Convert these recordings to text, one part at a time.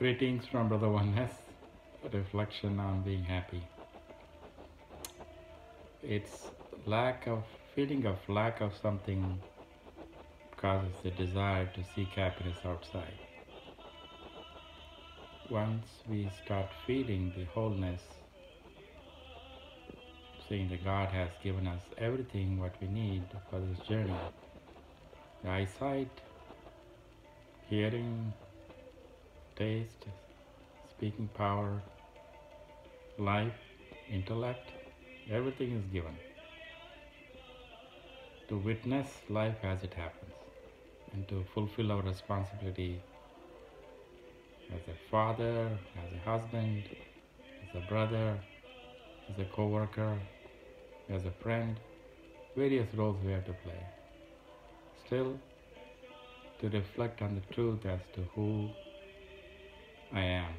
Greetings from Brother Oneness. Reflection on being happy. It's lack of feeling of lack of something causes the desire to seek happiness outside. Once we start feeling the wholeness, seeing that God has given us everything what we need for this journey, the eyesight, hearing, taste, speaking power, life, intellect, everything is given. To witness life as it happens and to fulfill our responsibility as a father, as a husband, as a brother, as a co-worker, as a friend, various roles we have to play. Still, to reflect on the truth as to who I am.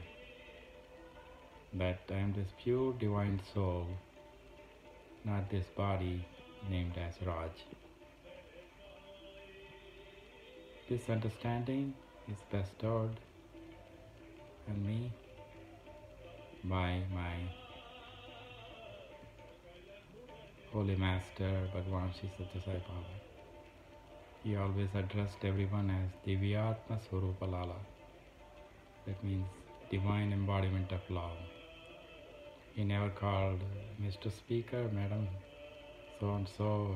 That I am this pure divine soul, not this body named as Raj. This understanding is bestowed on me by my Holy Master Bhagwan Sri Baba. He always addressed everyone as Divyatma Swarupulara. That means divine embodiment of love. He never called Mr. Speaker, Madam, so and so,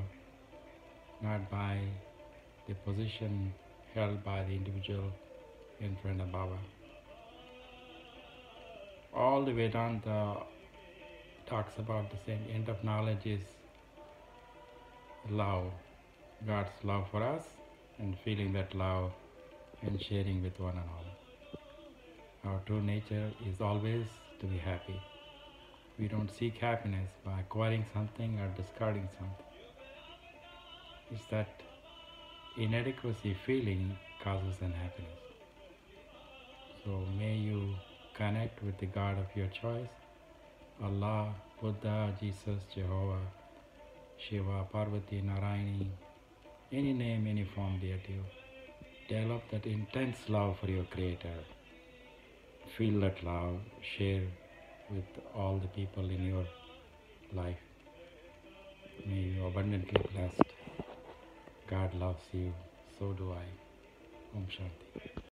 not by the position held by the individual in front of Baba. All the Vedanta talks about the same end of knowledge is love, God's love for us, and feeling that love and sharing with one another. Our true nature is always to be happy. We don't seek happiness by acquiring something or discarding something. It's that inadequacy feeling causes unhappiness. So may you connect with the God of your choice Allah, Buddha, Jesus, Jehovah, Shiva, Parvati, Narayani, any name, any form, dear to you. Develop that intense love for your Creator. Feel that love, share with all the people in your life. May you abundantly blessed. God loves you, so do I. Om Shanti.